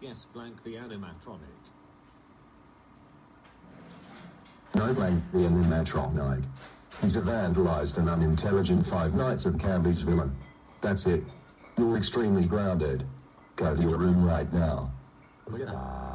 Yes, blank the animatronic. No blank the animatronic. He's a vandalized and unintelligent Five Nights at Candy's villain. That's it. You're extremely grounded. Go to your room right now. Look.